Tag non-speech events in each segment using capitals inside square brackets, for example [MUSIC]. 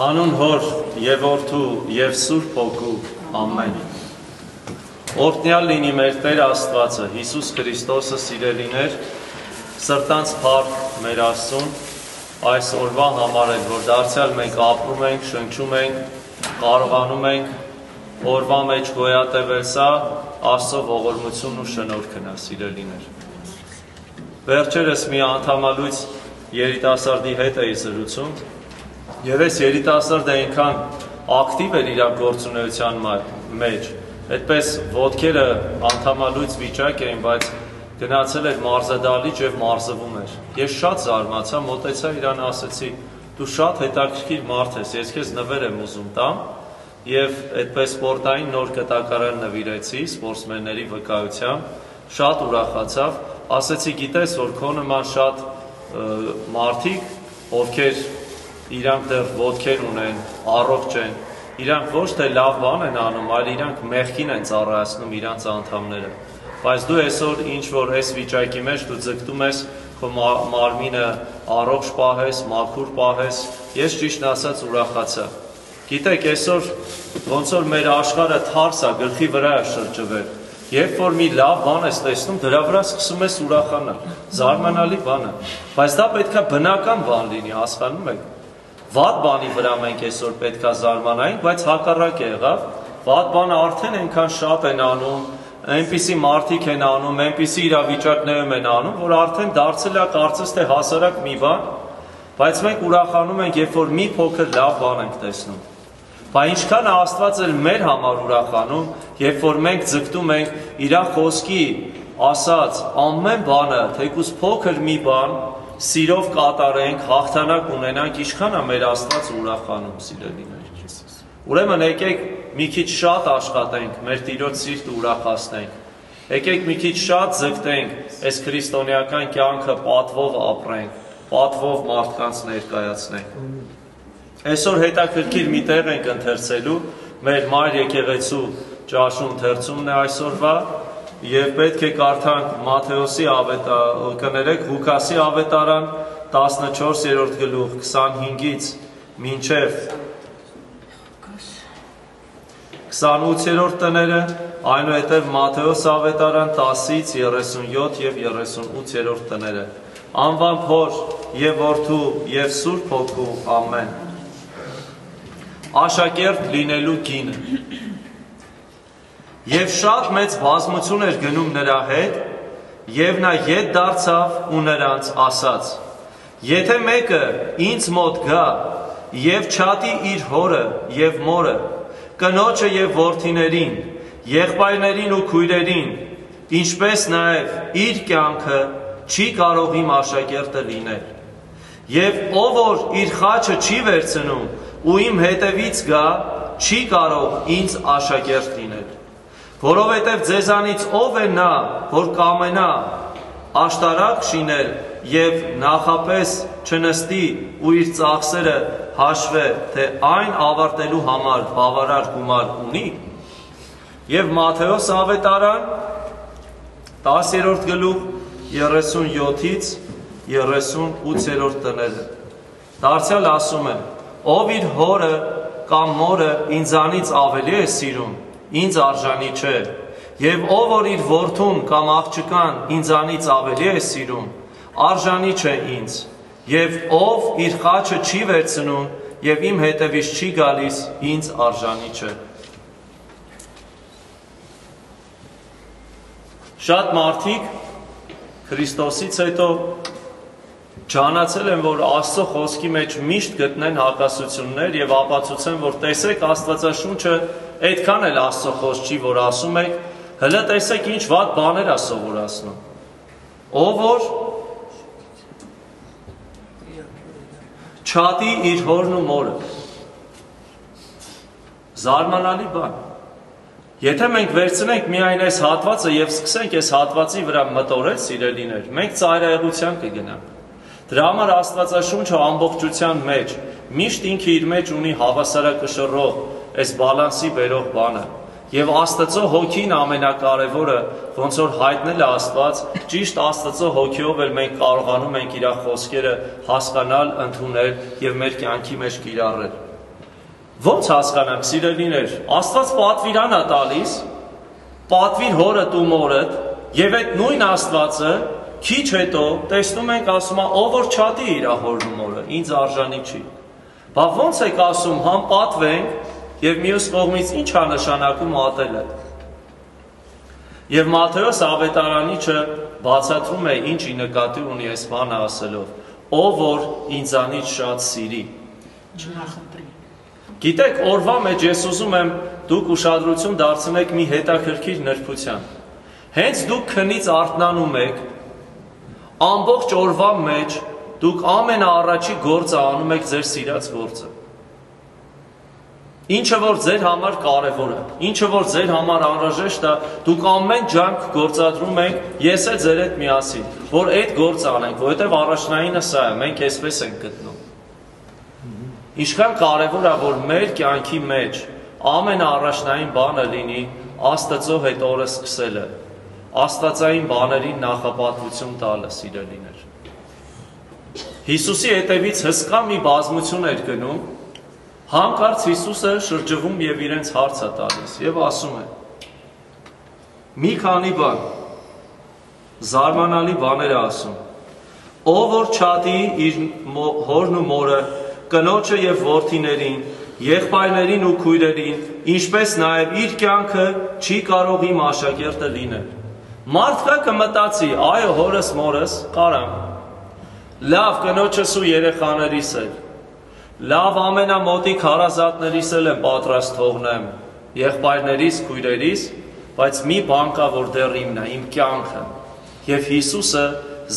Հանուն հոր եւ որդու եւ Սուրբ Հոգու ամեն։ Օրհնյալ լինի մեր Տեր Աստվածը, Հիսուս Քրիստոսը սիրելիներ, սրտանց փառք մեր Աստծուն այս օրվա համար էլ, որ դարձյալ մենք ապրում ենք, շնչում ենք, կարողանում ենք օրվա մեջ գոյատևել սա Աստծո ողորմությունն ու շնորհքն է, սիրելիներ։ Վերջերս մի անդամալույց երիտասարդի հետ էի զրուցում, եւ այս երիտասարդը այնքան ակտիվ էր իր գործունեության մեջ, այդպես ոդքերը անդամալույց վիճակ էին, բայց գնացել էր մարզադալիճ եւ մարզվում էր։ Ես շատ զարմացա, մտեցա իրան ասեցի. «Դու շատ հետաքրքիր մարդ ես, ես քեզ նվեր եմ ուզում տամ» եւ այդպես սպորտային նոր կտակարան նվիրեցի սպորտսմենների վկայությամբ, շատ ուրախացավ, ասեցի գիտես որ քո նման շատ մարդիկ, ովքեր իրանք դեռ ոդքեր ունեն, առողջ են, իրանք ոչ թե լավ բան են անում, այլ իրանք մեղքին են ծառայացնում իրանց անդամները։ Բայց դու այսօր ինչ որ այս վիճակի մեջ դու ձգտում ես քո մարմինը առողջ պահես, մաքուր պահես, ես ճիշտ ասած ուրախացա։ Գիտեք, այսօր ոնց որ մեր աշխարհը թարս է, գլխի վրա է շրջվել։ Երբ որ մի լավ բան ես տեսնում, դրա վրա սկսում ես ուրախանալ։ Զարմանալի բան է։ Բայց դա պետքա բնական բան լինի, հասկանում եք վատ բանի վրա մենք այսօր պետքա զարմանայինք, բայց հակառակ եղավ, վատ բանը արդեն այնքան շատ են անում, այնպիսի մարդիկ են անում, այնպիսի իրավիճակներում են անում, որ արդեն դարձել է կարծես թե հասարակ մի բան, բայց մենք ուրախանում ենք, երբ որ մի փոքր լավ բան ենք տեսնում։ Բա ինչքան Աստված էլ մեր համար ուրախանում, երբ որ մենք ձգտում ենք իր խոսքի ասած ամեն բանը, թեկուզ փոքր մի բան, սիրով կատարենք, հաղթանակ ունենանք, ինչքան է մեր Աստված ուրախանում, սիրելիներ։ Ուրեմն եկեք մի քիչ շատ աշխատենք, մեր Տիրոջ սիրտը ուրախացնենք։ Եկեք մի քիչ շատ ձգտենք այս քրիստոնեական կյանքը պատվով ապրենք, պատվով մարդկանց ներկայացնենք։ Այսօր հետաքրքիր մի տեղ ենք ընթերցելու, մեր մայր եկեղեցու ճաշու ընթերցումն է այսօրվա, եւ պետք է կարդանք Մատթեոսի ավետա կներեք Ղուկասի ավետարան 14-րդ գլուխ 25-ից մինչև 28-րդ տները, այնուհետև Մատթեոս ավետարան 10-ից 37 եւ 38-րդ տները։ Անվան փոր եւ որդու եւ Սուրբ Հոգու ամեն։ Աշակերտ լինելու գինը Եվ շատ մեծ բազմություն էր գնում նրա հետ, եւ նա ետ դարձավ ու նրանց ասաց. Եթե մեկը ինձ մոտ գա եւ չատի իր հորը եւ մորը, կնոջը եւ որդիներին, եղբայրներին ու քույրերին, ինչպես նաեւ իր կյանքը չի կարող իմ աշակերտը լինել։ Եվ ով որ իր խաչը չի վերցնում ու իմ հետևից գա, չի կարող ինձ աշակերտ լինել որովհետև ձեզանից ով է նա, որ կամենա աշտարակ շինել եւ նախապես չնստի ու իր ծախսերը հաշվե, թե այն ավարտելու համար բավարար գումար ունի։ Եվ Մատթեոս ավետարան 10-րդ գլուխ 37-ից 38-րդ տները։ Դարձյալ ասում է. ով իր հորը կամ մորը ինձանից ավելի է սիրում, ինձ արժանի չէ։ Եվ ով որ իր որդուն կամ աղջկան ինձանից ավելի է սիրում, արժանի չէ ինձ։ Եվ ով իր խաչը չի վերցնում եւ իմ հետևից չի գալիս, ինձ արժանի չէ։ Շատ մարդիկ Քրիստոսից հետո ճանաչել են, որ Աստծո խոսքի մեջ միշտ գտնեն հակասություններ եւ ապացուցեն, որ տեսեք Աստվածաշունչը այդքան էլ Աստծո խոսք չի, որ ասում եք, հələ տեսեք ինչ վատ բաներ է սովորացնում։ Ով որ չատի իր հորն ու մորը։ Զարմանալի բան։ Եթե մենք վերցնենք միայն այս հատվածը եւ սկսենք այս հատվածի վրա մտորել սիրելիներ, մենք ծայրահեղության կգնանք։ Դրա համար Աստվածաշունչը ամբողջության մեջ միշտ ինքը իր մեջ ունի հավասարակշռող այս բալանսի բերող բանը։ Եվ Աստծո հոգին ամենակարևորը, ոնց որ հայտնել է Աստված, ճիշտ Աստծո հոգիով էլ մենք կարողանում ենք իր խոսքերը հասկանալ, ընդունել եւ մեր կյանքի մեջ կիրառել։ Ոնց հասկանանք, սիրելիներ, Աստված պատվիրան է տալիս, պատվիր հորդ ու մորդ, եւ այդ նույն Աստվածը քիչ հետո տեսնում ենք ասում է ով որ չատի իր հորն ու մորը, ինձ արժանի չի։ Բա ոնց եք ասում, համ պատվենք եւ մյուս կողմից ի՞նչ է նշանակում ատելը։ Եվ Մատթեոս ավետարանիչը բացատրում է ինչի նկատի ունի այս բանը ասելով. ով որ ինձանից շատ սիրի։ Չնախընտրի։ Գիտեք, օրվա մեջ ես ուզում եմ դուք ուշադրություն դարձնեք մի հետաքրքիր նրբության։ Հենց դուք քնից արթնանում եք, ամբողջ օրվա մեջ դուք ամենաառաջի գործը անում եք ձեր սիրած գործը։ Ինչը որ ձեր համար կարևոր է, ինչը որ ձեր համար անհրաժեշտ է, դուք ամեն ջանք գործադրում եք, ես է ձեր հետ միասին, որ այդ գործը անենք, որովհետև առաջնայինը սա է, մենք այսպես ենք գտնում։ Ինչքան կարևոր է, որ մեր կյանքի մեջ ամենաառաջնային բանը լինի Աստծո հետ օրը սկսելը, Աստվածային բաներին նախապատվություն տալը, սիրելիներ։ Հիսուսի հետևից հսկա մի բազմություն էր գնում, հանկարծ Հիսուսը շրջվում եւ իրենց հարց է տալիս եւ ասում է. Մի քանի բան զարմանալի բաներ է ասում։ Ով որ չաթի իր հորն ու մորը կնոջը եւ որդիներին, եղբայրներին ու քույրերին, ինչպես նաեւ իր կյանքը չի կարող իմ աշակերտը լինել։ Մարդկա կմտածի, այո, հորս մորս կարամ։ Լավ կնոջս ու երեխաներիս էլ։ Լավ ամենամոտիկ հարազատներիս էլ եմ պատրաստ թողնեմ, եղբայրներիս, քույրերիս, բայց մի բան կա, որ դեռ իմն է, իմ կյանքը։ Եվ Հիսուսը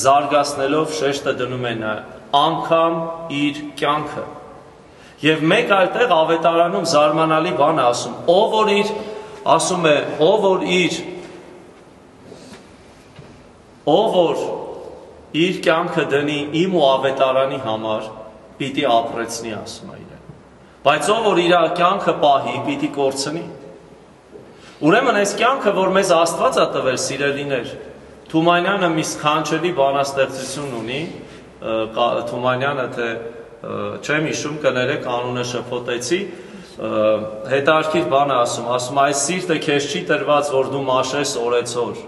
զարգացնելով շեշտը դնում է նա անգամ իր կյանքը։ Եվ մեկ այլ տեղ ավետարանում զարմանալի բան ասում, ով որ իր ասում է, ով որ իր ով որ իր կյանքը դնի իմ ու ավետարանի համար, պիտի ապրեցնի, ասում է իրեն։ Բայց ով որ իր կյանքը պահի, պիտի կորցնի։ Ուրեմն այս կյանքը, որ մեզ Աստված է տվել, սիրելիներ, Թումանյանը մի սքանչելի բանաստեղծություն ունի, Թումանյանը թե չեմ հիշում կներեք անունը շփոթեցի հետարքիր բան ասում ասում այս սիրտը քեզ չի տրված որ դու մաշես օրեցօր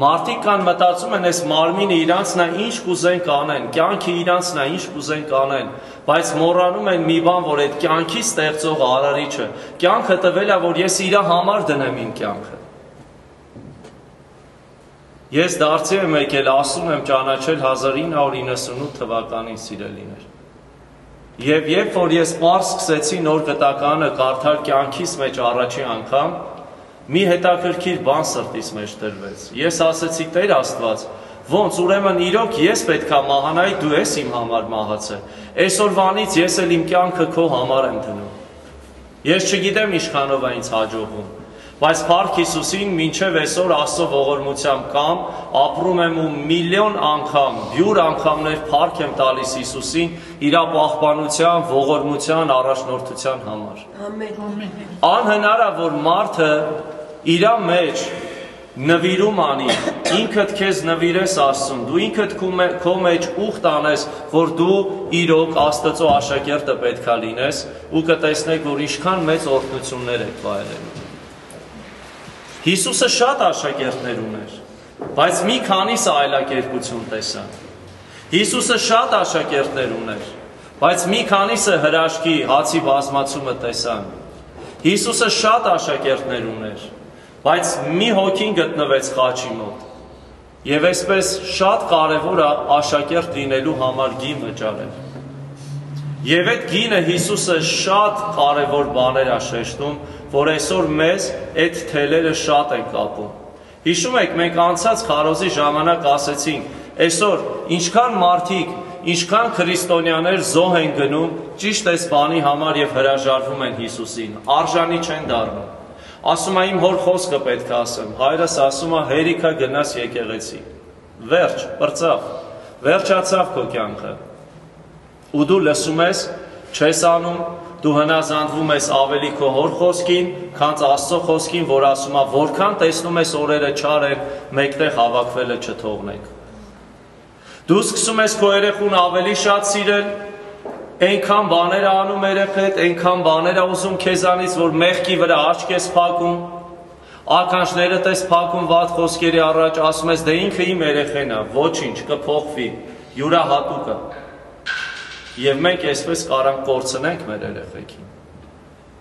Մարդիկ կան մտածում են այս մարմինը իրանցն է ինչ կուզեն կանեն, կյանքը իրանցն է ինչ կուզեն կանեն, բայց մոռանում են մի բան, որ այդ կյանքի ստեղծող արարիչը, կյանքը տվել է, որ ես իր համար դնեմ իմ կյանքը։ Ես դարձի եմ եկել, ասում եմ ճանաչել 1998 թվականին սիրելիներ։ Եվ երբ որ ես պարզ սկսեցի նոր գտականը կարդալ կյանքիս մեջ առաջի անգամ, մի հետաքրքիր բան սրտիս մեջ դրվեց։ Ես ասեցի Տեր Աստված, ոնց ուրեմն իրոք ես պետքա մահանայի, դու ես իմ համար մահացել։ Այսօրվանից ես էլ իմ կյանքը քո համար եմ դնում։ Ես չգիտեմ ինչքանով է ինձ հաջողվում, Բայց Փառք Հիսուսին մինչև այսօր Աստծո ողորմությամբ կամ ապրում եմ ու միլիոն անգամ, յուր անգամներ փառք եմ տալիս Հիսուսին իր պահպանության, ողորմության, առաջնորդության համար։ Ամեն։ Անհնար է որ մարդը իր մեջ նվիրում անի, ինքդ քեզ նվիրես Աստծուն, դու ինքդ քո մեջ ուխտ անես, որ դու իրոք Աստծո աշակերտը պետքա լինես ու կտեսնեք, որ ինչքան մեծ օրհնություններ եք վայելելու։ Հիսուսը շատ աշակերտներ ուներ, բայց մի քանիսը այլակերպություն տեսան։ Հիսուսը շատ աշակերտներ ուներ, բայց մի քանիսը հրաշքի հացի բազմացումը տեսան։ Հիսուսը շատ աշակերտներ ուներ, բայց մի հոգին գտնվեց խաչի մոտ։ Եվ այսպես շատ կարևոր է աշակերտ լինելու համար գին վճարել։ Եվ այդ գինը Հիսուսը շատ կարևոր բաներ է շեշտում, որ այսօր մեզ այդ թելերը շատ են կապում։ Հիշում եք, մենք անցած քարոզի ժամանակ ասեցինք, այսօր ինչքան մարդիկ, ինչքան քրիստոնյաներ զոհ են գնում ճիշտ այս բանի համար եւ հրաժարվում են Հիսուսին, արժանի չեն դառնում։ Ասում է իմ հոր խոսքը պետք է ասեմ։ Հայրս ասում է հերիքա գնաս եկեղեցի։ Վերջ, բրծավ։ Վերջացավ քո կյանքը։ Ու դու լսում ես, չես անում, դու հնազանդվում ես ավելի քո հոր խոսքին, քան Աստծո խոսքին, որ ասում է, որքան տեսնում ես օրերը չար են, մեկտեղ հավաքվելը չթողնենք։ Դու սկսում ես քո երեխուն ավելի շատ սիրել, Այնքան բաներ անում երեխեդ, այնքան բաներ ուզում քեզանից, որ մեղքի վրա աչք ես փակում, ականջներդ ես փակում վատ խոսքերի առաջ, ասում ես դե ինքը իմ երեխեն ա, ոչինչ, կփոխվի, յուրահատուկ է։ Եվ մենք այսպես կարանք կորցնենք մեր երեխեքին։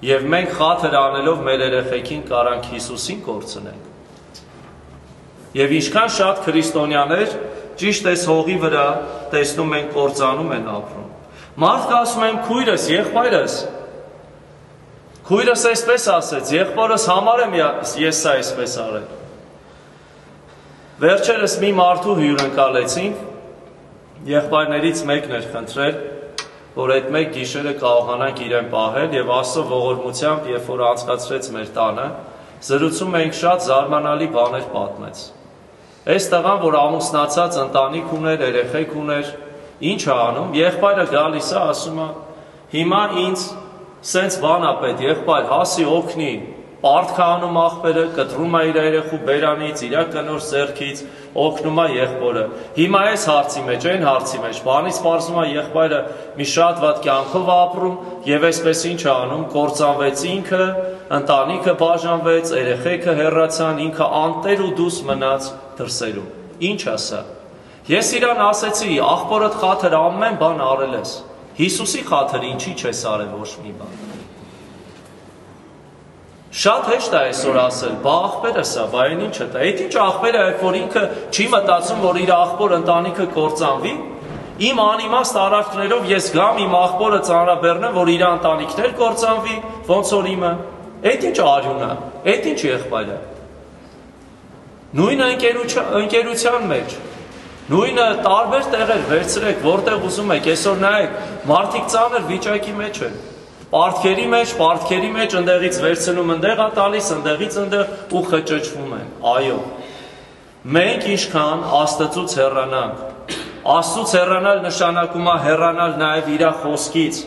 Եվ մենք խաթր անելով մեր երեխեքին կարանք Հիսուսին կորցնենք։ Եվ ինչքան շատ քրիստոնյաներ ճիշտ էս հողի վրա տեսնում են կործանում են ապրում։ Մարդը ասում են քույրս, եղբայրս։ Քույրս այսպես ասեց, եղբորս համար եմ ես սա այսպես արել։ Վերջերս մի մարդու հյուրընկալեցինք, եղբայրներից մեկն էր խնդրել, որ այդ մեկ գիշերը կարողանանք իրեն պահել եւ Աստծո ողորմությամբ, երբ որ անցկացրեց մեր տանը, զրուցում էինք շատ զարմանալի բաներ պատմեց։ Այս տղան, որ ամուսնացած ընտանիք ուներ, երեխեք ուներ, ինչ է անում, եղբայրը գալիս է, ասում է, հիմա ինձ սենց բան է պետք, եղբայր, հասի օգնի, Պարտք անում աղբերը, կտրում է իր երեխու բերանից, իր կնոր ձեռքից, օգնում է եղբորը։ Հիմա այս հարցի մեջ, այն հարցի մեջ, բանից պարզում է եղբայրը մի շատ վատ կյանքով ապրում եւ այսպես ինչ է անում, կործանվեց ինքը, ընտանիքը բաժանվեց, երեխեքը հեռացան, ինքը անտեր ու դուս մնաց դրսերում։ Ինչ ասա։ Ես իրան ասեցի, աղբորդ խաթր ամեն բան արել ես։ Հիսուսի խաթր ինչի չես արել ոչ մի բան։ Շատ հեշտ է այսօր ասել, բա աղբերը սա, բա այն ինչը դա։ Այդ ինչ աղբերը է, որ ինքը չի մտածում, որ իր աղբոր ընտանիքը կործանվի։ Իմ անիմաստ արարքներով ես գամ իմ աղբորը ծանրաբեռնեմ, որ իր ընտանիքներ կործանվի, ոնց որ իմը։ Այդ ինչ արյուն է, այդ ինչ եղբայր է։ Նույնը ընկերության մեջ Նույնը տարբեր տեղեր վերցրեք, որտեղ ուզում եք, այսօր նայեք, մարդիկ ծանր վիճակի մեջ են։ Պարտքերի մեջ, պարտքերի մեջ ընդեղից վերցնում ընդեղ ա տալիս, ընդեղից ընդեղ ու խճճվում են։ Այո։ Մենք ինչքան Աստծուց հեռանանք։ Աստծուց հեռանալ նշանակում է հեռանալ նաև իր խոսքից,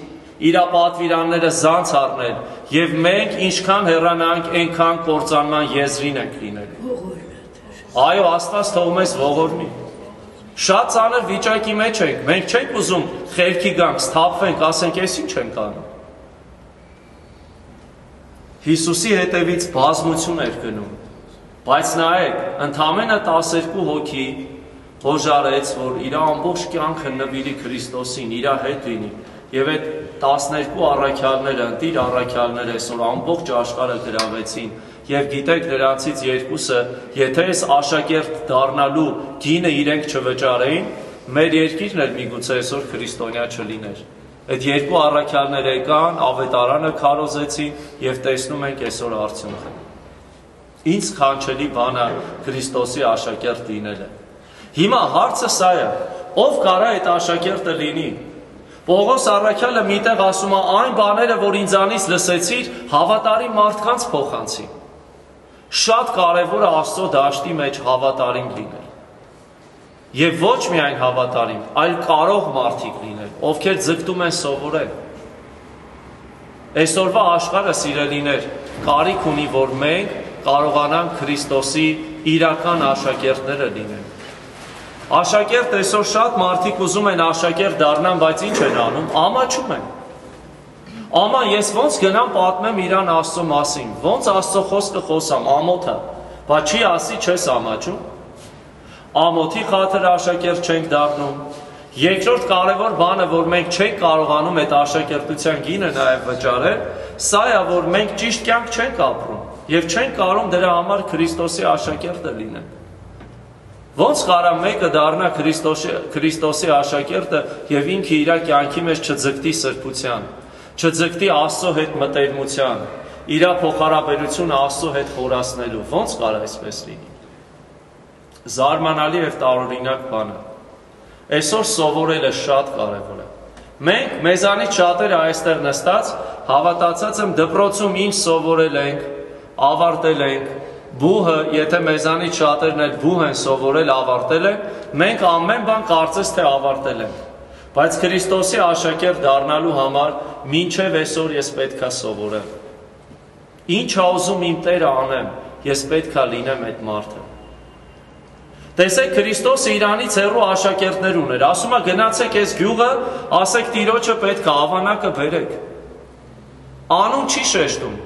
իր պատվիրանները զանց առնել, եւ մենք ինչքան հեռանանք, այնքան կործանման եզրին ենք լինելու։ Այո, Աստված թող մեզ ողորմի։ Շատ ծանր վիճակի մեջ ենք։ Մենք չենք ուզում խելքի գանք, սթափվենք, ասենք, «Էս ինչ ենք անում»։ Հիսուսի հետևից բազմություն էր գնում։ Բայց նայեք, ընդամենը 12 հոգի հոժարեց, որ իր ամբողջ կյանքը նվիրի Քրիստոսին, իր հետ լինի։ Եվ այդ 12 առաքյալները, ընտիր առաքյալները այսօր ամբողջ աշխարհը գրավեցին եւ գիտեք նրանցից երկուսը, եթե այս աշակերտ դառնալու գինը իրենք չվճարեին, մեր երկիրն էլ միգուցե այսօր քրիստոնյա չլիներ։ Այդ երկու առաքյալներ եկան, ավետարանը քարոզեցին եւ տեսնում ենք այսօր արդյունքը։ Ինչ խանչելի բան է Քրիստոսի աշակերտ լինելը։ Հիմա հարցը սա է. ով կարա այդ աշակերտը լինի։ Պողոս առաքյալը միտեղ ասում է այն բաները, որ ինձանից լսեցիր, հավատարիմ մարդկանց փոխանցի։ Շատ կարևոր է Աստծո դաշտի մեջ հավատարիմ լինել։ Եվ ոչ միայն հավատարիմ, այլ կարող մարդիկ լինել, ովքեր ձգտում են սովորել։ Այսօրվա աշխարհը սիրելիներ, կարիք ունի, որ մենք կարողանանք Քրիստոսի իրական աշակերտները լինենք։ Աշակերտ այսօր շատ մարդիկ ուզում են աշակերտ դառնան, բայց ինչ են անում։ Ամաչում են։ Աման ես ոնց գնամ պատմեմ իրան Աստծո մասին, ոնց Աստծո խոսքը խոսամ, ամոթը, բա չի ասի չես ամաչում։ Ամոթի խաթր աշակերտ չենք դառնում։ Երկրորդ կարևոր բանը, որ մենք չենք կարողանում այդ աշակերտության գինը նաև վճարել, սա է, որ մենք ճիշտ կյանք չենք ապրում եւ չենք կարող դրա համար Քրիստոսի աշակերտը լինել։ Ոնց կարա մեկը դառնա Քրիստոսի Քրիստոսի աշակերտը եւ ինքը իր կյանքի մեջ չձգտի սրբության չձգտի Աստծո հետ մտերմության, իր փոխհարաբերությունը Աստծո հետ խորացնելու։ Ոնց կարա այսպես լինի։ Զարմանալի եւ տարօրինակ բան է։ Այսօր սովորելը շատ կարեւոր է։ Մենք մեզանից շատերը այստեղ նստած հավատացած եմ դպրոցում ինչ սովորել ենք, ավարտել ենք, բուհը, եթե մեզանից շատերն էլ բուհ են սովորել, ավարտել են, մենք ամեն բան կարծես թե ավարտել ենք։ Բայց Քրիստոսի աշակերտ դառնալու համար մինչև այսօր ես պետքա սովորեմ։ Ինչ ա ուզում իմ Տերը անեմ, ես պետքա լինեմ այդ մարդը։ Տեսեք Քրիստոսը Իրանից հեռու աշակերտներ ուներ։ Ասում է գնացեք այս գյուղը, ասեք Տիրոջը պետք է ավանակը բերեք։ Անուն չի շեշտում։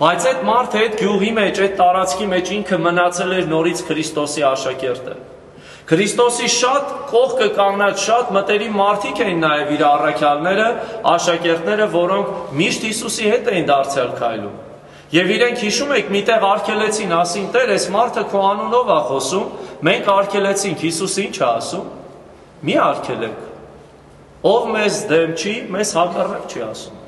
Բայց այդ մարդը այդ գյուղի մեջ, այդ տարածքի մեջ ինքը մնացել էր նորից Քրիստոսի աշակերտը։ Քրիստոսի շատ կողքը կանգնած շատ մտերիմ մարդիկ էին նաև իր առաքյալները, աշակերտները, որոնք միշտ Հիսուսի հետ էին դարձյալ քայլում։ Եվ իրենք հիշում եք, միտեղ արկելեցին, ասին Տեր, այս մարդը քո անունով է խոսում, մենք արկելեցինք, Հիսուսը ինչ է ասում։ Մի արկելեք։ Ով մեզ դեմ չի, մեզ հակառակ չի ասում։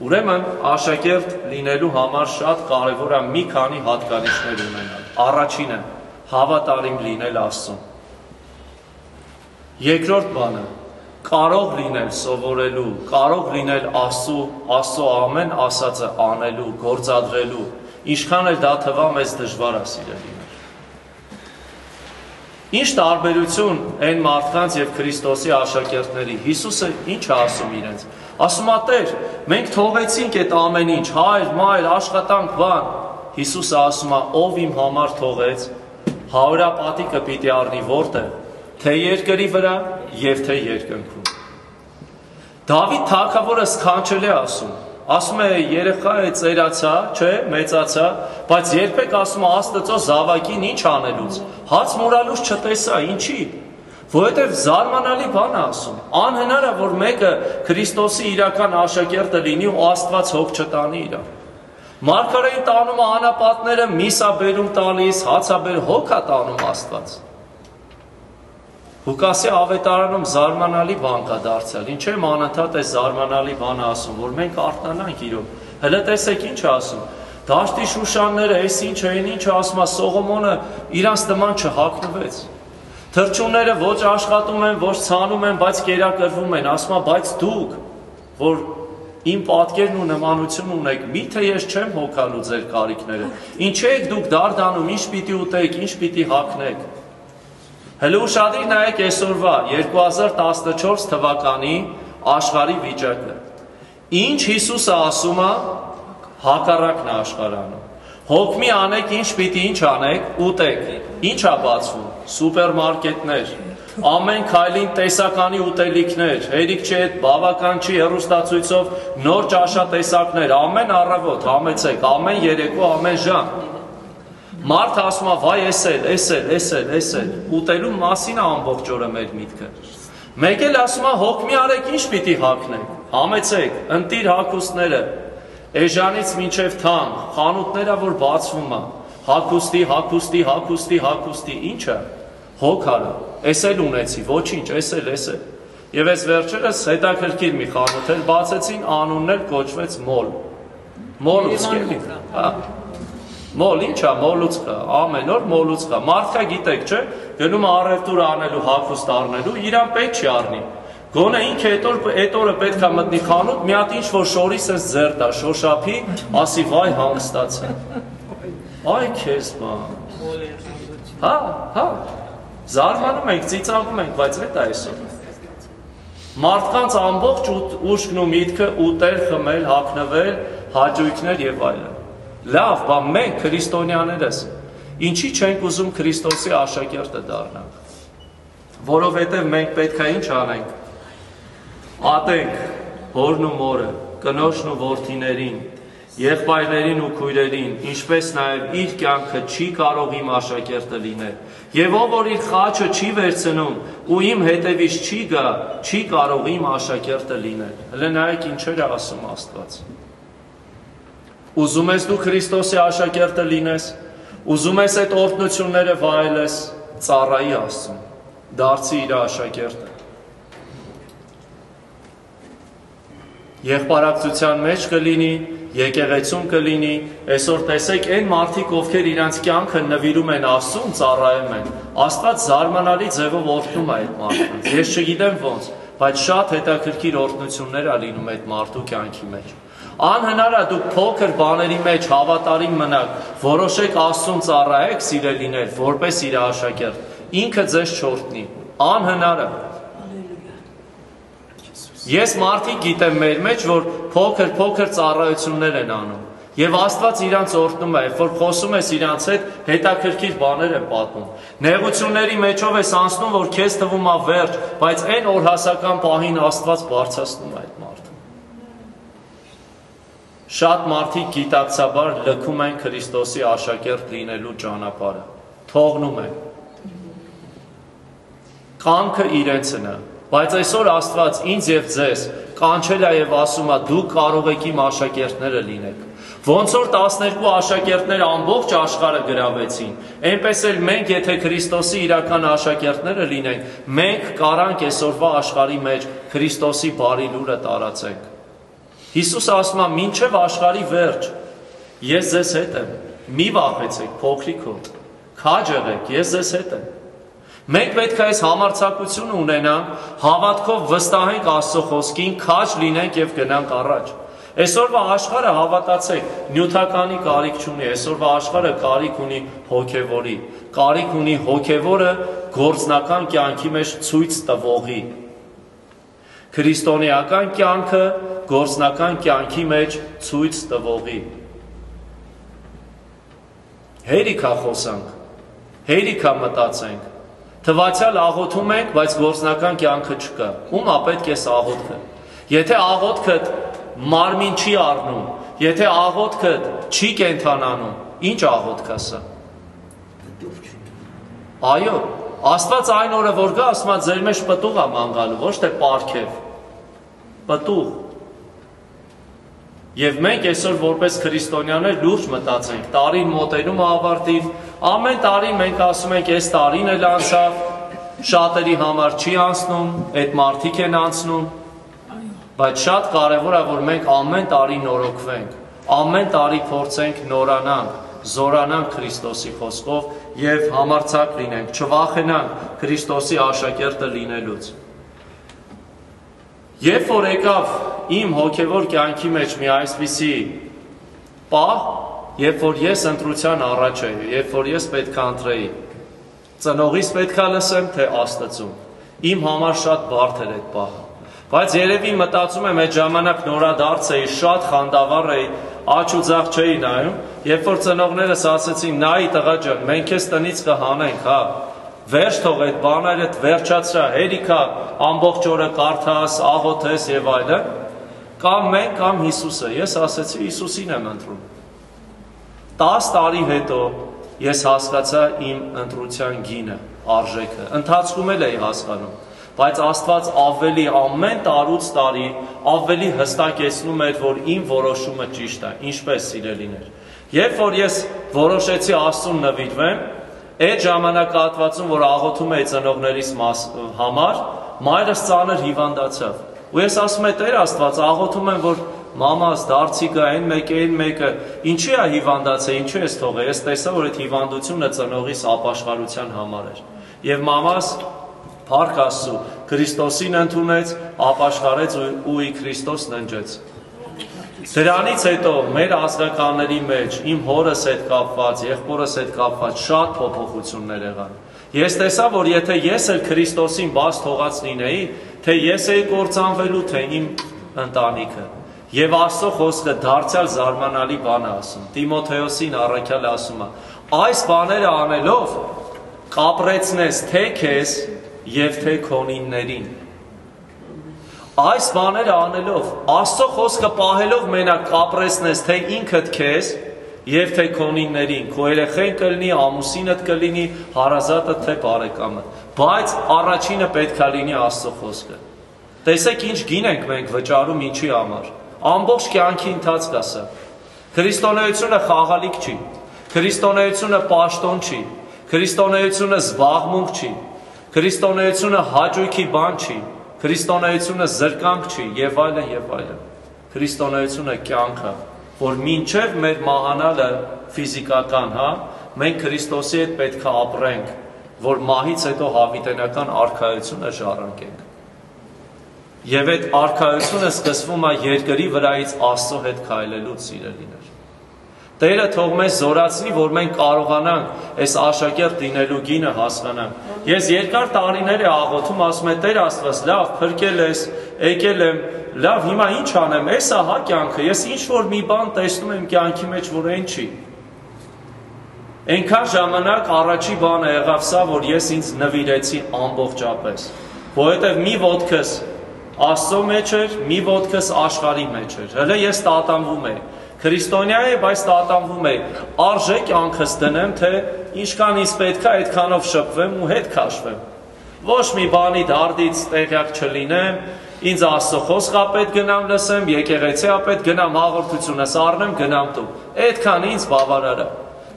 Ուրեմն աշակերտ լինելու համար շատ կարևոր է մի քանի հատկանիշներ ունենալ։ Առաջինը հավատարիմ լինել Աստծուն։ Երկրորդ բանը կարող լինել սովորելու, կարող լինել Աստծո, Աստծո ամեն ասածը անելու, գործադրելու, ինչքան էլ դա թվա մեզ դժվար է սիրելիներ։ Ինչ տարբերություն այն մարդկանց եւ Քրիստոսի աշակերտների։ Հիսուսը ինչ է ասում իրենց։ Ասում է Տեր, մենք թողեցինք այդ ամեն ինչ, հայր, մայր, աշխատանք, բան։ Հիսուսը ասում է, ով իմ համար թողեց, հարապատիկը պիտի առնի որտեղ թե երկրի վրա եւ թե երկնքում։ Դավիթ թագավորը սքանչել է ասում, ասում է երեխա է ծերացա, չէ, մեծացա, բայց երբեք ասում է Աստծո զավակին ինչ անելուց։ Հաց մորալուց չտեսա, ինչի։ Որովհետև զարմանալի բան ասում։ Անհնար է որ մեկը Քրիստոսի իրական աշակերտը լինի ու Աստված հոգ չտանի իրան։ Մարգարեին տանում է անապատները, միսա բերում տալիս, հացա բեր հոգա տանում Աստված։ Ղուկասի ավետարանում զարմանալի բան կա դարձյալ։ Ինչ եմ անընդհատ է զարմանալի բանը ասում, որ մենք արթնանանք իրոք։ Հələ տեսեք ինչ ասում։ Դաշտի շուշանները, այս ինչ են, ինչ ասում է Սողոմոնը, իրանց նման չհակնվեց։ Թրջունները ոչ աշխատում են, ոչ ցանում են, բայց կերակրվում են, ասում է, բայց դուք, որ իմ պատկերն ու նմանություն ունեք, միթե ես չեմ հոգալու ձեր կարիքները։ Ինչ եք դուք դարդանում, ինչ պիտի ուտեք, ինչ պիտի հագնեք։ Հələ ուշադիր նայեք այսօրվա 2014 թվականի աշխարհի վիճակը։ Ինչ Հիսուսը ասում է, հակառակն է աշխարհանում։ Հոգմի անեք, ինչ պիտի ինչ անեք, ուտեք։ Ինչ է բացվում։ Սուպերմարկետներ, ամեն քայլին տեսականի ուտելիքներ, հերիք չէ, բավական չի հերոստացույցով նոր ճաշատեսակներ, ամեն առավոտ համեցեք, ամեն երեկո, ամեն ժամ Մարդը ասում է, վայ, էսել, էսել, էսել, էսել, ուտելու մասին է ամբողջ օրը մեր միտքը։ Մեկ էլ ասում է, հոգ մի արեք, ինչ պիտի հակնեք։ Համեցեք, ընտիր հակուստները, էժանից մինչև թամ, խանութները, որ բացվում է, հակուստի, հակուստի, հակուստի, հակուստի, ինչը։ Հոգ արա, էսել ունեցի, ոչինչ, էսել, էսել։ Եվ այս վերջերս հետաքրքիր մի խանութ էլ բացեցին, անունն էլ կոչվեց մոլ։ Մոլուցկելի։ Հա Մոլ ինչա մոլուցկա, ամեն օր մոլուցկա։ Մարդկա գիտեք, չէ՞, գնում է առևտուր անելու, հագուստ առնելու, իրան պետք չի առնի։ Գոնե ինքը այդ օր այդ օրը պետքա մտնի խանութ, մի հատ ինչ որ շորիս էս ձեր տա, շոշափի, ասի վայ հանգստացա։ [LAUGHS] Այ քեզ բան։ Հա, հա։ Զարմանում ենք, ծիծաղում ենք, բայց այդ է այսօր։ Մարդկանց ամբողջ ուշքն ու միտքը ուտել, խմել, հագնվել, հաճույքներ եւ այլն։ Լավ, բա մենք քրիստոնյաներս ինչի չենք ուզում Քրիստոսի աշակերտը դառնանք։ Որովհետև մենք պետք է ինչ անենք։ Ատենք հորն ու մորը, կնոջն ու որդիներին, եղբայրներին ու քույրերին, ինչպես նաև իր կյանքը չի կարող իմ աշակերտը լինել։ Եվ ով որ իր խաչը չի վերցնում ու իմ հետևից չի գա, չի կարող իմ աշակերտը լինել։ Հələ նայեք ինչեր է ասում Աստված։ Ուզում ես դու Քրիստոսի աշակերտը լինես, ուզում ես այդ օրհնությունները վայելես, ծառայի Աստծուն, դարձի իր աշակերտը։ Եղբարակցության մեջ կլինի, եկեղեցում կլինի, այսօր տեսեք այն մարդիկ, ովքեր իրանց կյանքը նվիրում են Աստծուն, ծառայում են։ Աստված զարմանալի ձևով օրհնում է այդ մարդկանց։ Ես չգիտեմ ոնց, բայց շատ հետաքրքիր օրհնություններ ա լինում այդ մարդու կյանքի մեջ։ Անհնար է դուք փոքր բաների մեջ հավատարիմ մնաք, որոշեք Աստծուն ծառայեք, սիրելիներ, որպես իր աշակերտ։ Ինքը ձեզ չորտնի։ Անհնար է։ Ես մարդիկ գիտեմ մեր մեջ, որ փոքր-փոքր ծառայություններ են անում։ Եվ Աստված իրանց օրհնում է, որ խոսում ես իրանց հետ, հետաքրքիր բաներ են պատմում։ Նեղությունների մեջով ես անցնում, որ քեզ թվում է վերջ, բայց այն օրհասական պահին Աստված բարձրացնում է այդ մարդը։ Շատ մարդիկ գիտակցաբար լքում են Քրիստոսի աշակերտ լինելու ճանապարհը։ Թողնում են։ Կամքը իրենցն է, բայց այսօր Աստված ինձ եւ ձեզ կանչել է եւ ասում է դու կարող եք իմ աշակերտները լինեք Ոնց որ 12 աշակերտները ամբողջ աշխարհը գրավեցին, այնպես էլ մենք, եթե Քրիստոսի իրական աշակերտները լինենք, մենք կարանք այսօրվա աշխարհի մեջ Քրիստոսի բարի լուրը տարածենք։ Հիսուսը ասում է՝ «Մինչև աշխարհի վերջ ես ձեզ հետ եմ։ Մի վախեցեք, փոքրիկոտ։ Քաջ եղեք, ես ձեզ հետ եմ»։ Մենք պետք է այս համարցակությունը ունենանք, հավատքով վստահենք Աստծո խոսքին, քաջ լինենք եւ գնանք առաջ։ Այսօրվա աշխարհը հավատացեք, նյութականի կարիք չունի, այսօրվա աշխարհը կարիք ունի հոգևորի, կարիք ունի հոգևորը գործնական կյանքի մեջ ցույց տվողի։ Քրիստոնեական կյանքը գործնական կյանքի մեջ ցույց տվողի։ Հերիքա խոսանք, հերիքա մտածենք, Թվացյալ աղոթում ենք, բայց գործնական կյանքը չկա։ Ում պետք է աղոթքը։ Եթե աղոթքը մարմին չի առնում, եթե աղոթքը չի կենթանանում, ինչ աղոթք է սա։ Այո, Աստված այն օրը որ գա, ասում է ձեր մեջ պտուղ է ման ոչ թե պարքև։ Պտուղ։ Եվ մենք այսօր որպես քրիստոնյաներ լուրջ մտածենք, տարին մոտենում ավարտին, ամեն տարի մենք ասում ենք, այս տարին էլ անցավ, շատերի համար չի անցնում, այդ մարդիկ են անցնում, Բայց շատ կարևոր է, որ մենք ամեն տարի նորոգվենք, ամեն տարի փորձենք նորանանք, զորանանք Քրիստոսի խոսքով եւ համարցակ լինենք, չվախենանք Քրիստոսի աշակերտը լինելուց։ Երբ որ եկավ իմ հոգևոր կյանքի մեջ մի այսպիսի պահ, երբ որ ես ընտրության առաջ էի, երբ որ ես պետք է ընտրեի, ծնողից պետք է լսեմ, թե Աստծուն։ Իմ համար շատ բարդ էր այդ պահը։ Բայց երևի մտածում եմ այդ ժամանակ նորադարձ էի, շատ խանդավառ էի, աչ ու ձախ չէի նայում, երբ որ ծնողներս ասեցին՝ «Նայի տղա ջան, մենք քեզ տնից կհանենք, հա»։ Վերջ թող այդ բաները վերջացրա, հերիքա ամբողջ օրը կարդաս, աղոթես եւ այլն։ Կամ մենք, կամ Հիսուսը։ Ես ասեցի Հիսուսին եմ ընտրում։ 10 տարի հետո ես հասկացա իմ ընտրության գինը, արժեքը։ Ընթացքում էլ էի հասկանում բայց Աստված ավելի ամեն տարուց տարի ավելի հստակեցնում էր, որ իմ որոշումը ճիշտ է, ինչպես սիրելիներ։ Երբ որ ես որոշեցի Աստծուն նվիրվեմ, այդ ժամանակահատվածում, որ աղոթում էի ծնողներիս համար, մայրս ծանր հիվանդացավ։ Ու ես ասում եմ Տեր Աստված, աղոթում եմ, որ մամաս, դարձիկը, այն մեկը, այն մեկը, ինչի է հիվանդացել, ինչու ես թողել։ Ես տեսա, որ այդ հիվանդությունը ծնողիս ապաշխարության համար էր։ Եվ մամաս Փառք Աստծո, Քրիստոսին ընդունեց, ապաշխարեց ու ի Քրիստոսն ընջեց։ Դրանից հետո մեր ազգականների մեջ իմ հորս հետ կապված, եղբորս հետ կապված շատ փոփոխություններ եղան։ Ես տեսա, որ եթե ես էլ Քրիստոսին բաց թողած լինեի, թե ես էի կործանվելու, թե իմ ընտանիքը։ Եվ Աստծո խոսքը դարձյալ զարմանալի բան է ասում։ Տիմոթեոսին առաքյալը ասում է. այս բաները անելով կապրեցնես թե քեզ եւ թե քոնիններին։ Այս բաները անելով, Աստծո խոսքը պահելով մենակ կապրեսնես թե ինքդ քեզ եւ թե քոնիններին, քո երեխեն կլինի, ամուսինդ կլինի, հարազատը թե բարեկամը։ Բայց առաջինը պետքա լինի Աստծո խոսքը։ Տեսեք ինչ գին ենք մենք վճարում ինչի համար։ Ամբողջ կյանքի ընթացք ասա։ Քրիստոնեությունը խաղալիք չի։ Քրիստոնեությունը պաշտոն չի։ Քրիստոնեությունը զբաղմունք չի։ Քրիստոնեությունը հաճույքի բան չի, քրիստոնեությունը զրկանք չի եւ այլն եւ այլն։ Քրիստոնեությունը կյանք է, որ մինչև մեր մահանալը ֆիզիկական, հա, մենք Քրիստոսի հետ պետք է ապրենք, որ մահից հետո հավիտենական արխայությունը ժառանգենք։ Եվ այդ արխայությունը սկսվում է երկրի վրայից Աստծո հետ քայլելուց, սիրելիներ։ Տերը թող մեզ զորացնի, որ մենք կարողանանք այս աշակերտ լինելու գինը հասկանանք։ Ես երկար տարիներ է աղոթում, ասում եմ Տեր Աստված, լավ, փրկել ես, եկել եմ, լավ, հիմա ինչ անեմ, էսա հա կյանքը։ Ես ինչ որ մի բան տեսնում եմ կյանքի մեջ, որ այն չի։ Այնքան ժամանակ առաջի բանը եղավ սա, որ ես ինձ նվիրեցի ամբողջապես, որովհետև մի ոդքս Աստծո մեջ էր, մի ոդքս աշխարհի մեջ էր։ Հələ ես տատանվում եմ Քրիստոնյա է, բայց տատանվում է։ Արժե կյանքս դնեմ, թե ինչքան ինձ պետքա այդքանով շփվեմ ու հետ քաշվեմ։ Ոչ մի բանի դարդից տեղյակ չլինեմ, ինձ Աստծո խոսքա պետք գնամ լսեմ, եկեղեցի ապետ գնամ հաղորդությունս առնեմ, գնամ տու։ Այդքան ինձ բավարար է։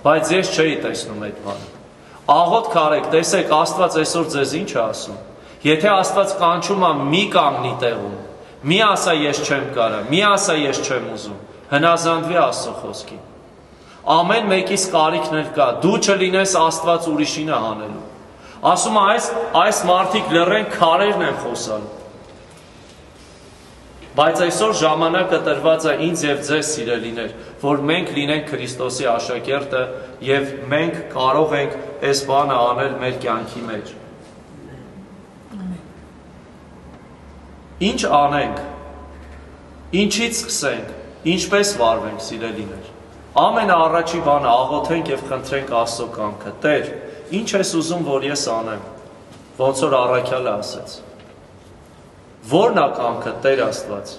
Բայց ես չէի տեսնում այդ բանը։ Աղոտ քարեք, տեսեք Աստված այսօր ձեզ ինչ է ասում։ Եթե Աստված կանչում է մի կանգնի տեղում, մի ասա ես չեմ կարա, մի ասա ես չեմ ուզում հնազանդվի Աստծո խոսքին։ Ամեն մեկիս կարիքն էլ կա։ Դու չլինես Աստված ուրիշին է հանելու։ Ասում է այս այս մարդիկ լռեն քարերն են խոսալու։ Բայց այսօր ժամանակը տրված է ինձ եւ ձեզ սիրելիներ, որ մենք լինենք Քրիստոսի աշակերտը եւ մենք կարող ենք այս բանը անել մեր կյանքի մեջ։ Ինչ անենք։ Ինչից սկսենք։ Ինչպես վարվենք, սիրելիներ։ Ամենաառաջի բանը աղոթենք եւ խնդրենք Աստծո կամքը։ Տեր, ինչ ես ուզում, որ ես անեմ։ Ոնց որ առաքյալը ասեց։ Որն է կամքը, Տեր Աստված։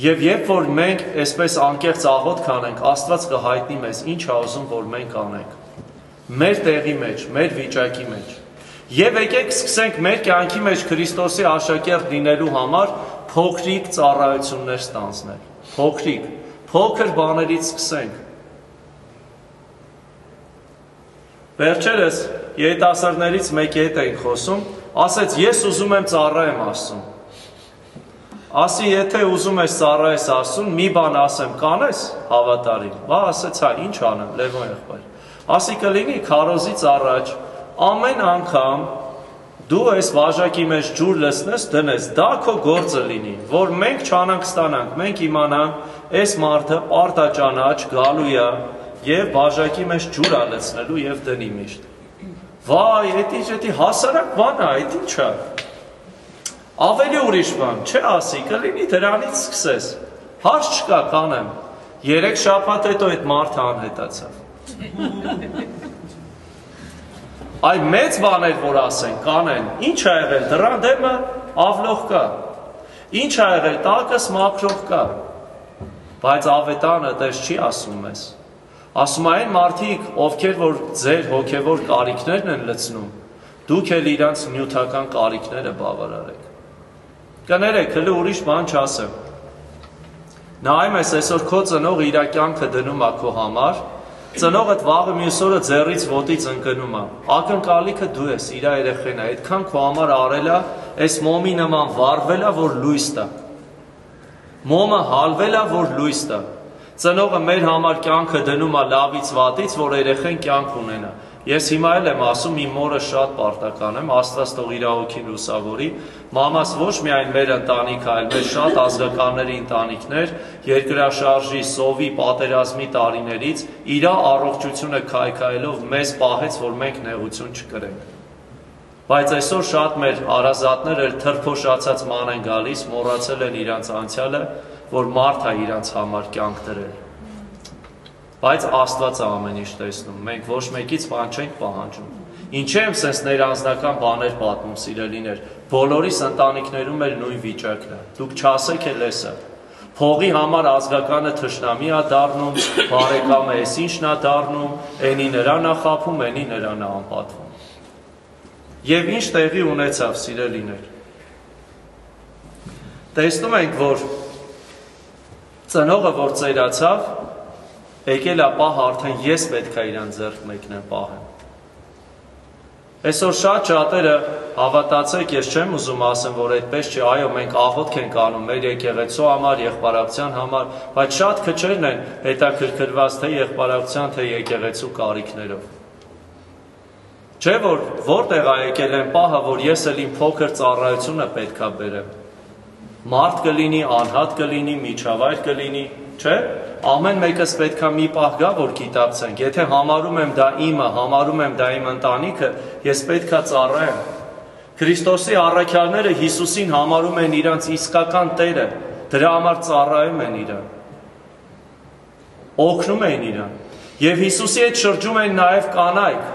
Եվ երբ որ մենք այսպես անկեղծ աղոթ կանենք, Աստված կհայտնի մեզ ինչ է ուզում, որ մենք անենք։ Մեր տեղի մեջ, մեր վիճակի մեջ։ Եվ եկեք սկսենք մեր կյանքի մեջ Քրիստոսի աշակերտ լինելու համար փոքրիկ ծառայություններ ստանձնել։ Փոքրիկ, փոքր բաներից սկսենք։ Վերջերս երիտասարդներից մեկի հետ էինք խոսում, ասեց ես ուզում եմ ծառայեմ Աստծուն։ Ասի, եթե ուզում ես ծառայես Աստծուն, մի բան ասեմ, կանես հավատարիմ։ Բա ասեց, հա, ինչ անեմ, Լևոն եղբայր։ Ասի կլինի քարոզից առաջ ամեն անգամ դու այս վաժակի մեջ ջուր լցնես, դնես, դա քո գործը լինի, որ մենք չանանք ստանանք, մենք իմանանք այս մարդը արտաճանաչ գալու է եւ վաժակի մեջ ջուր ա լցնելու եւ դնի միշտ։ Վայ, էդի էդի հասարակ բան է, այդ ի՞նչ է։ Ավելի ուրիշ բան, չէ ասի, կլինի դրանից սկսես։ Հարց չկա, կանեմ։ Երեք շաբաթ հետո այդ մարդը անհետացավ։ Այ մեծ բաներ, որ ասեն, կանեն, ինչ ա եղել, դրան դեմը ավլող կա, ինչ ա եղել, տակս մակրող կա, բայց ավետանը դες չի ասում մեզ, ասում այն մարդիկ, ովքեր որ ձեր հոգևոր կարիքներն են լցնում, դուք էլ իրանց նյութական կարիքները բավարարեք։ Կներեք, հլը ուրիշ բան չասեմ։ Նայում ես այսօր քո ծնող իր կյանքը դնում ա քո համար, Ծնողդ վաղը մյուս օրը ձեռից ոտից ընկնում է։ Ակնկալիքը դու ես, իր երեխեն է, այդքան քո համար արելա, այս մոմի նման վառվելա, որ լույս տա։ Մոմը հալվելա, որ լույս տա։ Ծնողը մեր համար կյանքը դնում է լավից վատից, որ երեխեն կյանք ունենա։ Ես հիմա էլ եմ ասում, իմ մորը շատ պարտական եմ, Աստված թող իր հոգին լուսավորի։ Մամաս ոչ միայն մեր ընտանիքը, այլ մեր շատ ազգականների ընտանիքներ, երկրաշարժի, սովի, պատերազմի տարիներից իր առողջությունը քայքայելով մեզ պահեց, որ մենք նեղություն չկրենք։ Բայց այսօր շատ մեր հարազատներ էլ թրփոշացած ման են գալիս, մոռացել են իրանց անցյալը, որ մարդ է իրանց համար կյանք դրել Բայց Աստված է ամեն ինչ տեսնում։ Մենք ոչ մեկից բան չենք պահանջում։ Ինչե՞ եմ sense ներանձնական բաներ պատմում, սիրելիներ։ Բոլորիս ընտանիքներում էլ նույն վիճակն է։ Դուք չասեք էլ էսը։ Փողի համար ազգականը թշնամի է դառնում, բարեկամը էս ինչն է դառնում, այնի նրան է խափում, այնի նրան է անպատվում։ Եվ ինչ տեղի ունեցավ, սիրելիներ։ Տեսնում ենք, որ ծնողը որ ծերացավ, եկել է պահ արդեն ես պետքա իրան ձեռք մեկնեմ պահեմ։ Այսօր շատ շատերը հավատացեք, ես չեմ ուզում ասեմ, որ այդպես չի, այո, մենք աղոթք ենք անում մեր եկեղեցու համար, եղբարակցության համար, բայց շատ քչերն են հետաքրքրված թե եղբարակցության, թե եկեղեցու կարիքներով։ Չէ որ որտեղ ա եկել են պահը, որ ես էլ իմ փոքր ծառայությունը պետքա բերեմ։ Մարդ կլինի, անհատ կլինի, միջավայր կլինի, չէ՞։ Ամեն մեկս պետքա մի պահ գա, որ գիտակցենք։ Եթե համարում եմ դա իմը, համարում եմ դա իմ ընտանիքը, ես պետքա ծառայեմ։ Քրիստոսի առաքյալները Հիսուսին համարում են իրանց իսկական Տերը, դրա համար ծառայում են իրան։ Օգնում են իրան։ Եվ Հիսուսի հետ շրջում են նաև կանայք,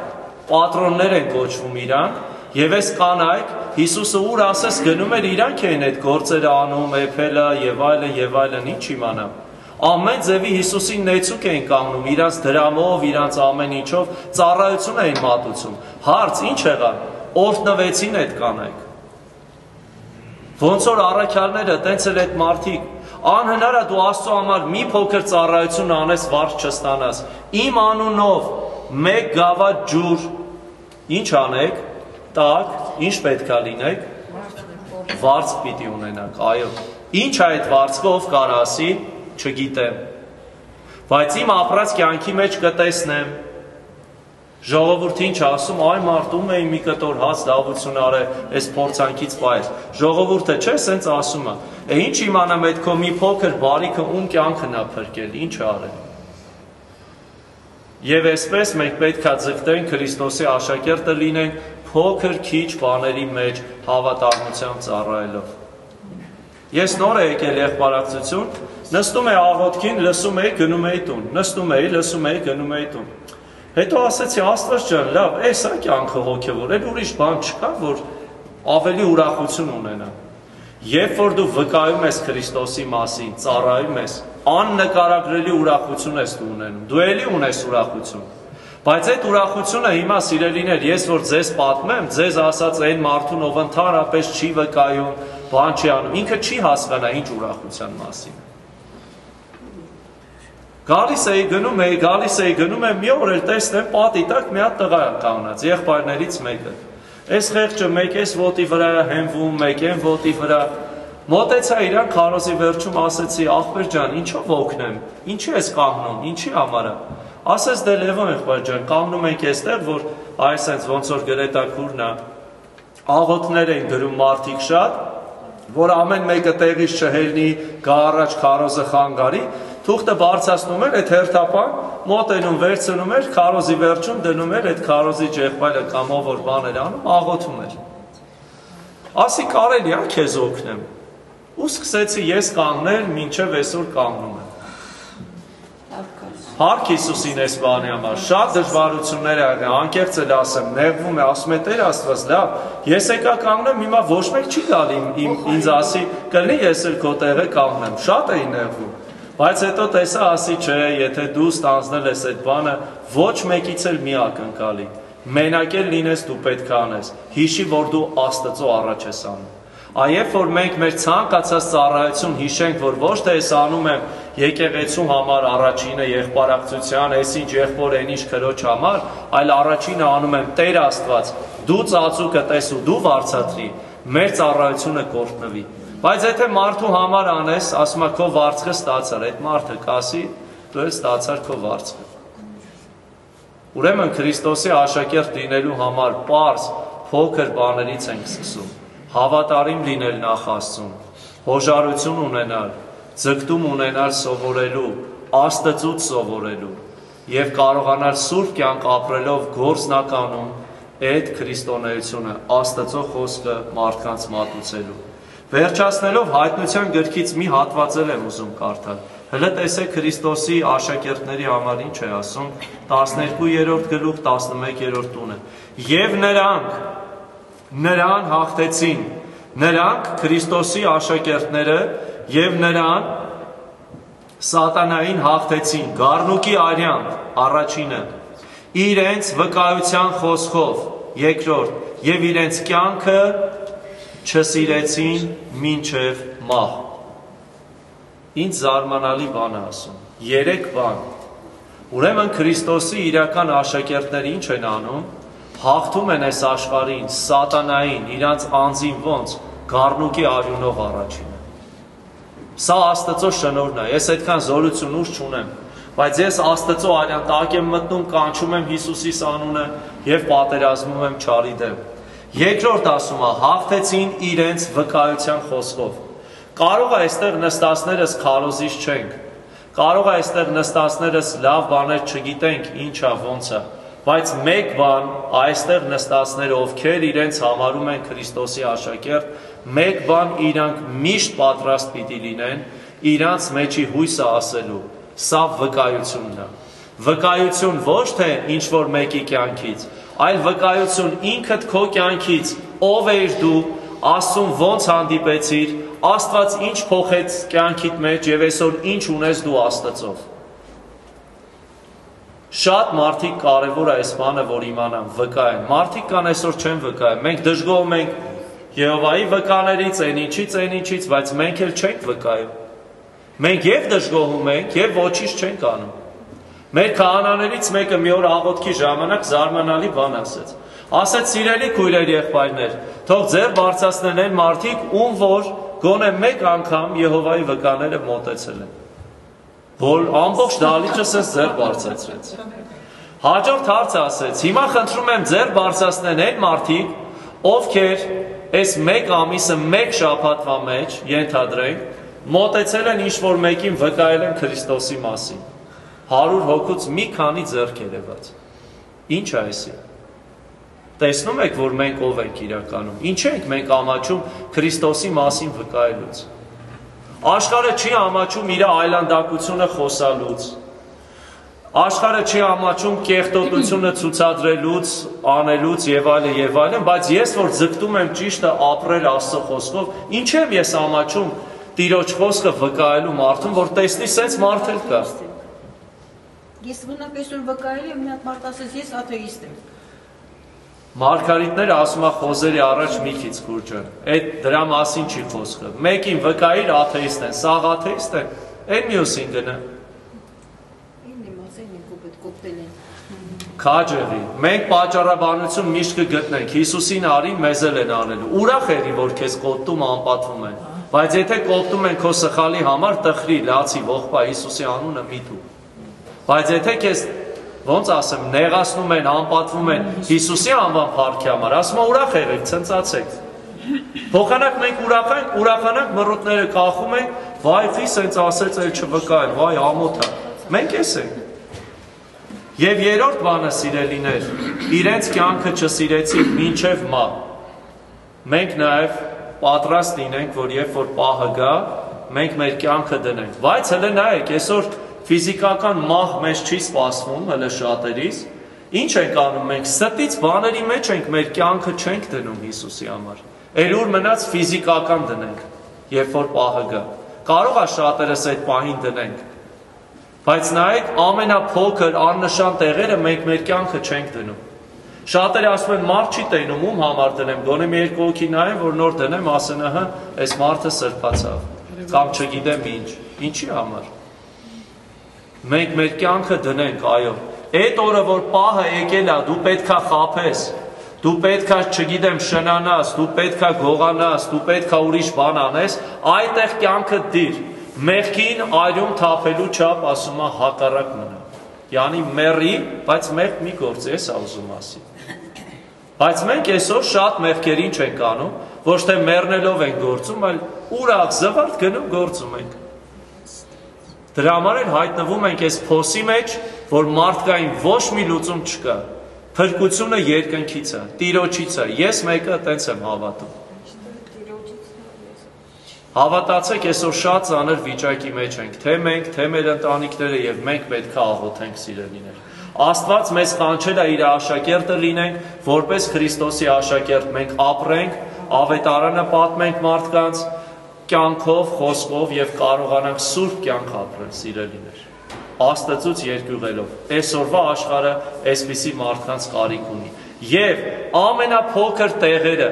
պատրոններ են կոչվում իրան, եւ այս կանայք Հիսուսը ուր ասես գնում էր իրանք էին այդ գործերը անում, էփելը եւ այլն եւ այլն, ինչ իմանամ։ Ամեն ձևի Հիսուսին նեցուկ էին կանգնում, իրանց դրամով, իրանց ամեն ինչով ծառայություն էին մատուցում։ Հարց ի՞նչ եղավ օրտնվեցին այդ կանայք։ Ոնց որ առաքյալները տենց էլ այդ մարդիկ անհնար է դու Աստծո համար մի փոքր ծառայություն անես վարձ չստանաս։ Իմ անունով մեկ գավաթ ջուր ինչ անեք, տակ, ինչ պետքա լինեք, վարձ պիտի ունենաք, այո։ Ինչ է այդ վարձը ով կարող ասի, չգիտեմ։ Բայց իմ ապրած կյանքի մեջ կտեսնեմ, Ժողովուրդը ինչ ասում, այ մարդում էի մի կտոր հաց դավություն արե, այս փորձանքից բայր։ Ժողովուրդը չէ, սենց ասում է։ Է ինչ իմանամ այդ քո մի փոքր բարիքը ում կյանքն է փրկել, ինչ արել։ Եվ այսպես մենք պետքա ձգտենք Քրիստոսի աշակերտը լինենք փոքր քիչ բաների մեջ հավատարմությամբ ծառայելով։ Ես նոր եմ եկել եղբարակցություն, նստում եմ աղոթքին, լսում եմ, գնում եմ տուն, նստում եմ, լսում եմ, գնում եմ տուն։ Հետո ասեցի Աստված ջան, լավ, էս է կյանքը հոգևոր, էլ ուրիշ բան չկա, որ ավելի ուրախություն ունենա։ Երբ որ դու վկայում ես Քրիստոսի մասին, ծառայում ես, աննկարագրելի ուրախություն ես դու ունենում։ Դու էլի ունես ուրախություն։ Բայց այդ ուրախությունը հիմա սիրելիներ, ես որ ձեզ պատմեմ, ձեզ ասած այն մարդուն, ով ընդհանրապես չի վկայում, բան չի անում, ինքը չի հասկանա ինչ ուրախության մասին։ Գալիս էի գնում էի, գալիս էի գնում եմ, մի օր էլ տեսնեմ պատի տակ մի հատ տղա կանգնած, եղբայրներից մեկը։ Այս խեղճը մեկ էս ոտի վրա հենվում, մեկ են ոտի վրա։ Մոտեցա իրան քարոզի վերջում ասեցի, ախպեր ջան, ինչով օգնեմ։ Ինչի ես կանգնում, ինչի համար է։ Ասես դե Լևոն եղբայր ջան, կանգնում ենք այստեղ, որ այսենց ոնց որ գրետակուրն է։ Աղոթներ են գրում մարդիկ շատ, որ ամեն մեկը տեղից չհելնի, գա առաջ քարոզը խանգարի, թուղթը բարձրացնում էր այդ հերթապան, մոտենում վերցնում էր, քարոզի վերջում դնում էր այդ քարոզի ջեղբայրը կամ ով որ բան էր անում, աղոթում էր։ Ասի կարելի է քեզ օգնեմ։ Ու սկսեցի ես կանգնել, ինչև այսօր կանգնում եմ։ Հարկ Հիսուսին այս բանի համար շատ դժվարություններ ա եղել, անկեղծ էլ ասեմ, նեղվում է, ասում է Տեր Աստված, լավ, ես եկա կանգնեմ, հիմա ոչ մեկ չի գալի իմ ինձ ասի, կլինի ես էլ քո տեղը կանգնեմ։ Շատ էի նեղվում։ Բայց հետո տեսա ասի չէ, եթե դու ստանձնել ես այդ բանը, ոչ մեկից էլ մի ակնկալի։ Մենակ էլ լինես դու պետք է անես։ Հիշի, որ դու Աստծո առաջ ես անում։ Այև որ մենք մեր ցանկացած ծառայություն հիշենք, որ ոչ թե ես անում եմ եկեղեցու համար առաջինը եղբարակցության, այսինչ եղբոր այնիշ քրոջ համար, այլ առաջինը անում եմ Տեր Աստված։ Դու ծածուկը տեսու, դու վարչատրի, մեր ծառայությունը կորտնվի։ Բայց եթե մարդու համար անես, ասում է քո վարձքը ստացար, այդ մարդը կասի, դու ես ստացար քո վարձքը։ Ուրեմն Քրիստոսի աշակերտ լինելու համար པարզ փոքր բաներից ենք սկսում։ Հավատարիմ լինել նախ Աստծուն, հոժարություն ունենալ, ձգտում ունենալ սովորելու, Աստծուց սովորելու եւ կարողանալ սուրբ կյանք ապրելով գործնականում այդ քրիստոնեությունը Աստծո խոսքը մարդկանց մատուցելու Վերջացնելով հայտնության գրքից մի հատվածել եմ ուզում կարդալ։ Հələ տեսեք Քրիստոսի աշակերտների համար ինչ է ասում 12-րդ գլուխ 11-րդ տունը։ Եվ նրանք նրան հաղթեցին։ Նրանք Քրիստոսի աշակերտները եւ նրան սատանային հաղթեցին գառնուկի արյամբ առաջինը իրենց վկայության խոսքով երկրորդ եւ իրենց կյանքը չսիրեցին մինչև մահ։ Ինչ զարմանալի բան է ասում։ Երեք բան։ Ուրեմն Քրիստոսի իրական աշակերտները ինչ են անում։ Հաղթում են այս աշխարհին, սատանային, իրանց անձին ոնց գառնուկի արյունով առաջինը։ Սա Աստծո շնորհն է։ Ես այդքան զորություն ուժ չունեմ, բայց ես Աստծո արյան տակ եմ մտնում, կանչում եմ Հիսուսի անունը եւ պատերազմում եմ ճարի դեմ։ Երկրորդ ասում է, հաղթեցին իրենց վկայության խոսքով։ Կարող է այստեղ նստածներս քարոզիչ չենք։ Կարող է այստեղ նստածներս լավ բաներ չգիտենք, ինչա, ոնց է, բայց մեկ բան այստեղ նստածները, ովքեր իրենց համարում են Քրիստոսի աշակերտ, մեկ բան իրանք միշտ պատրաստ պիտի լինեն իրանց մեջի հույսը ասելու։ Սա վկայությունն է։ Վկայություն ոչ թե ինչ որ մեկի կյանքից, այլ վկայություն ինքդ քո կյանքից, ով ես դու, Աստծուն ոնց հանդիպեցիր, Աստված ինչ փոխեց կյանքիդ մեջ եւ այսօր ինչ ունես դու Աստծով։ Շատ մարդիկ կարևոր է այս բանը, որ իմանան, վկայեն։ Մարդիկ կան այսօր չեն վկայում։ Մենք դժգոհում ենք Եհովայի վկաներից, այն ինչից, այն ինչից, բայց մենք էլ չենք վկայում։ Մենք եւ դժգոհում ենք, եւ ոչինչ չենք անում։ Մեր քահանաներից մեկը մի օր աղոթքի ժամանակ զարմանալի բան ասեց։ Ասեց սիրելի քույրեր եղբայրներ, թող ձեր բարձրացնեն այն մարդիկ, ում որ գոնե մեկ անգամ Եհովայի վկաները մոտեցել են։ Որ ամբողջ դալիճս էս ձեր բարձրացրեց։ Հաջորդ հարցը ասեց. Հիմա խնդրում եմ ձեր բարձրացնեն այն մարդիկ, ովքեր այս մեկ ամիսը մեկ շաբաթվա մեջ ենթադրենք մոտեցել են ինչ որ մեկին վկայել են Քրիստոսի մասին։ 100 հոգուց մի քանի ձեռք երևաց։ Ինչ է այսի։ Տեսնում եք, որ մենք ով ենք իրականում։ Ինչ ենք մենք ամաչում Քրիստոսի մասին վկայելուց։ Աշխարհը չի ամաչում իր այլանդակությունը խոսալուց։ Աշխարհը չի ամաչում կեղտոտությունը ցուցադրելուց, անելուց եւ այլն եւ այլն, բայց ես որ ձգտում եմ ճիշտը ապրել Աստծո խոսքով, ինչ եմ ես ամաչում Տիրոջ խոսքը վկայելու մարդուն, որ տեսնի, սենց մարդ էլ կա։ Ես մենակ այսօր վկայել եմ, մի հատ մարդ ասեց, ես աթեիստ եմ։ Մարգարիտները ասում է խոզերի առաջ մի քիչ քուրջան։ Այդ դրա մասին չի խոսքը։ Մեկին վկայիր աթեիստ են, սաղ աթեիստ է։ Այն մյուսին գնա։ Ինձ իմ ասեն, ինք կոպետ կոպտել են։ Քաջերի։ Մենք պատճառաբանություն միշտ կգտնենք։ Հիսուսին արի մեզ էլ են անելու։ Ուրախ երի, որ քեզ կոպտում անպատվում են։ Բայց եթե կոպտում են քո սխալի համար, տխրի, լացի, ողբա Հիսուսի անունը մի դու։ Բայց եթե քեզ ոնց ասեմ, նեղացնում են, անպատվում են Հիսուսի անվան փառքի համար, ասում է ուրախ եղեք, ցնծացեք։ Փոխանակ մենք ուրախանք, ուրախանանք մռուտները կախում են, վայ, ֆի սենց ասեց, էլ չվկայել, վայ, ամոթա։ Մենք էս ենք։ Եվ երրորդ բանը սիրելիներ, իրենց կյանքը չսիրեցին մինչև մա։ Մենք նաև պատրաստ լինենք, որ երբ որ պահը գա, մենք մեր կյանքը դնենք։ Բայց հələ նայեք, այսօր ֆիզիկական մահ մեզ չի սպասվում, հələ շատերիս։ Ինչ ենք անում մենք։ Ստից բաների մեջ ենք մեր կյանքը չենք դնում Հիսուսի համար։ Էլուր մնաց ֆիզիկական դնենք, երբ որ պահը գա։ Կարող է շատերս այդ պահին դնենք։ Բայց նայեք, ամենափոքր աննշան տեղերը մենք մեր կյանքը չենք դնում։ Շատերը ասում են մարդ չի տենում, ում համար դնեմ, գոնե մի երկու հոգի նայեմ, որ նոր դնեմ, ասեն, ահա, այս մարդը սրբացավ, կամ չգիտեմ ինչ, ինչի համար։ Մենք մեր կյանքը դնենք, այո։ Այդ օրը, որ պահը եկել է, դու պետքա խափես, դու պետքա, չգիտեմ, շնանաս, դու պետքա գողանաս, դու պետքա ուրիշ բան անես, այդտեղ կյանքը դիր։ Մեղքին այրում թափելու չափ ասում է հակառակ մնա։ Յանի մերի, բայց մեղք մի գործ էս ուզում ասի։ Բայց մենք այսօր շատ մեղքերին չենք անում, ոչ թե մեռնելով են գործում, այլ ուրախ զվարթ գնում գործում ենք։ Դրա համար էլ հայտնվում ենք այս փոսի մեջ, որ մարդկային ոչ մի լուծում չկա։ Փրկությունը երկնքից է, Տիրոջից է։ Ես մեկը տենց եմ հավատում։ Հավատացեք, այսօր շատ ծանր վիճակի մեջ ենք, թե մենք, թե մեր ընտանիքները եւ մենք պետք է աղոթենք սիրելիներ։ Աստված մեզ կանչել է իր աշակերտը լինենք, որպես Քրիստոսի աշակերտ մենք ապրենք, ավետարանը պատմենք մարդկանց կյանքով, խոսքով եւ կարողանանք սուրբ կյանք ապրել սիրելիներ։ Աստծուց երկյուղելով։ Այսօրվա աշխարհը այսպիսի մարդկանց կարիք ունի։ Եվ ամենափոքր տեղերը,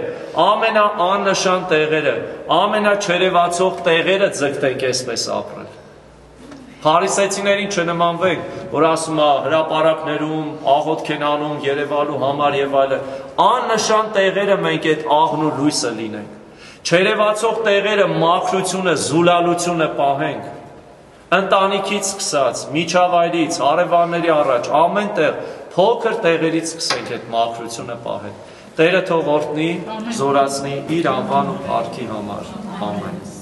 ամենաաննշան տեղերը, ամենաչերևացող տեղերը ձգտենք այսպես ապրել։ Փարիսեցիներին չնմանվենք, որ ասում է հրաապարակներում, աղոթք են անում, Երևանու համար եւ այլն։ Աննշան տեղերը մենք այդ աղն ու լույսը լինենք։ Չերևացող տեղերը մաքրությունը, զուլալությունը պահենք ընտանիքից սկսած, միջավայրից, արևանների առաջ, ամեն տեղ փոքր տեղերից սկսենք այդ մաքրությունը պահել։ Տերը թող օրհնի, զորացնի իր անվան ու փառքի համար։ Ամեն։